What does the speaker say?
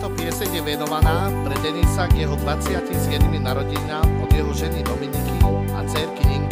Táto pieseň je venovaná pre Denisa k jeho 27. narodinám od jeho ženy Dominiky a cerky Inky.